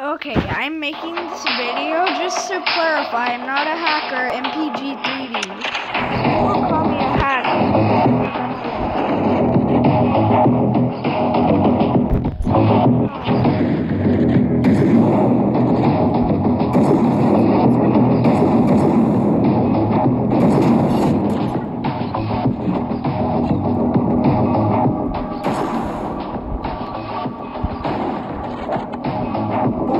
Okay, I'm making this video just to clarify. I'm not a hacker, MPG3D. Oh.